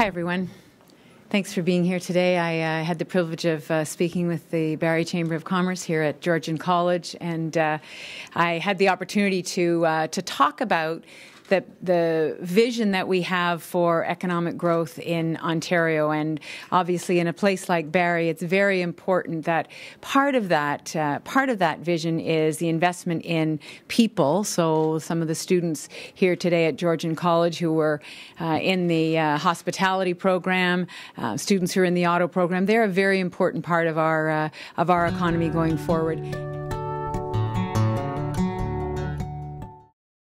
Hi, everyone. Thanks for being here today. I uh, had the privilege of uh, speaking with the Barrie Chamber of Commerce here at Georgian College, and uh, I had the opportunity to uh, to talk about the, the vision that we have for economic growth in Ontario. And obviously, in a place like Barrie, it's very important that part of that uh, part of that vision is the investment in people. So some of the students here today at Georgian College who were uh, in the uh, hospitality program, uh, students who are in the auto program, they're a very important part of our uh, of our economy going forward.